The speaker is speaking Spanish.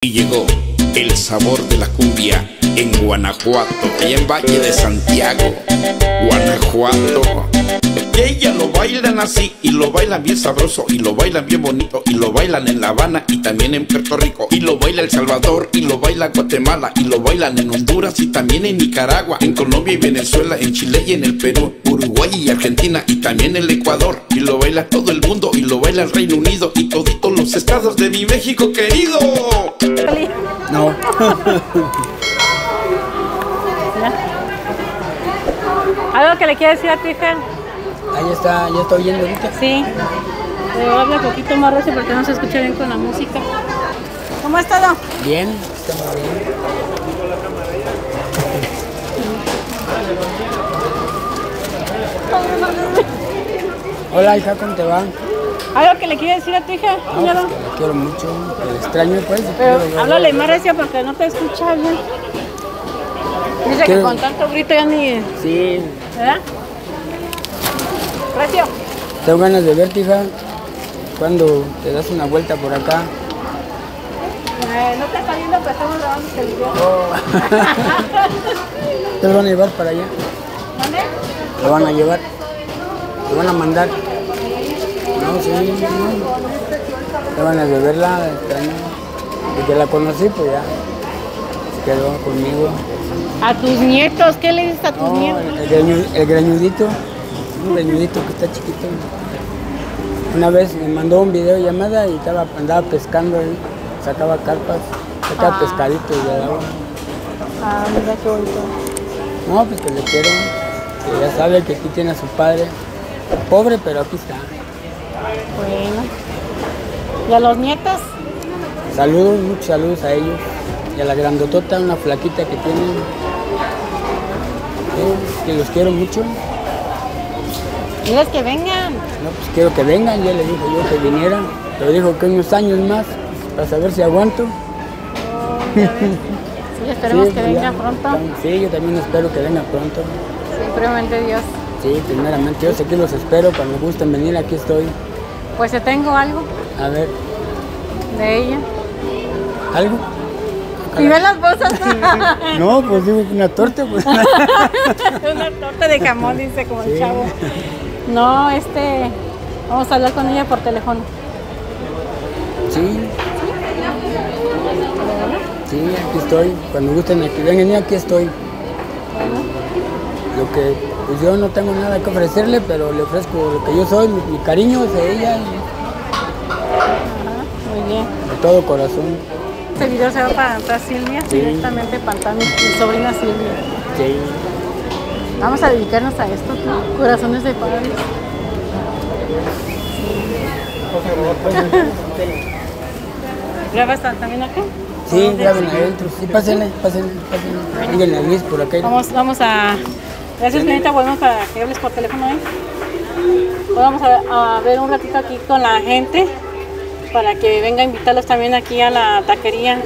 Y llegó el sabor de la cumbia en Guanajuato, y en Valle de Santiago, Guanajuato. Y ella lo bailan así, y lo bailan bien sabroso, y lo bailan bien bonito, y lo bailan en La Habana y también en Puerto Rico, y lo baila El Salvador, y lo baila Guatemala, y lo bailan en Honduras y también en Nicaragua, en Colombia y Venezuela, en Chile y en el Perú, Uruguay y Argentina, y también el Ecuador, y lo baila todo el mundo, y lo baila el Reino Unido, y toditos los estados de mi México querido. No. ¿Algo que le quiera decir a tu hija? Ahí está, ya está oyendo ahorita. Sí. Pero habla un poquito más recio porque no se escucha bien con la música. ¿Cómo ha estado? Bien, estamos bien. Hola hija, ¿cómo te va? ¿Algo que le quiera decir a tu hija? No, pues que la quiero mucho, que la extraño pues. Pero quiero- háblale más recio porque no te escucha bien. Dice que con tanto grito ya ni... Sí, ¿Verdad? Recio. tengo ganas de verte hija. Cuando te das una vuelta por acá. Eh, no te está viendo, pero estamos grabando este video. Te lo van a llevar para allá. ¿Mande? Lo van a llevar. Lo van a mandar. No, sí, no. Van a de verla, la extraño. Y que la conocí, pues ya. Se quedó conmigo. A tus nietos, ¿qué le dices a tus No, nietos? el, greñu- el greñudito. Un greñudito que está chiquito. Una vez me mandó un video llamada y estaba, andaba pescando ahí. Sacaba carpas, sacaba Ah. pescaditos del agua. Ah, mira qué bonito. No, pues que le quiero. Que ya sabe que aquí tiene a su padre. Pobre, pero aquí está. Bueno. ¿Y a los nietos? Saludos, muchos saludos a ellos. Y a la grandotota, una flaquita que tienen. Sí, que los quiero mucho. Diles que vengan. No, pues quiero que vengan, ya le dije yo que vinieran. Pero dijo que unos años más, para saber si aguanto. Sí, esperemos Sí, que pues, venga ya. pronto. Sí, yo también espero que venga pronto. Sí, primeramente Dios. Sí, primeramente yo sé que los espero. Cuando gusten venir, aquí estoy. Pues te tengo algo A ver, de ella. ¿algo? Y ve las bolsas. No, pues digo que una torta, pues. Una torta de jamón, dice como el Sí. chavo. No, este. Vamos a hablar con ella por teléfono. Sí. Sí, aquí estoy. Cuando gusten aquí, vengan aquí estoy. Bueno, Lo que, pues yo no tengo nada que ofrecerle, pero le ofrezco lo que yo soy, mi, mi cariño hacia ella, y ajá, muy bien. de todo corazón. Este video se va para, para Silvia, Sí. directamente para mi, mi sobrina Silvia. Sí. Vamos a dedicarnos a esto, ¿no? Corazones de padres. ¿Grabas ta- también acá? Sí, graben adentro. Sí, pásenle, pásenle, pásenle. Díganle a Luis por acá. Vamos, vamos a. Gracias, Benita. Volvemos para que hables por teléfono ahí. Pues vamos a, a ver un ratito aquí con la gente para que venga a invitarlos también aquí a la taquería.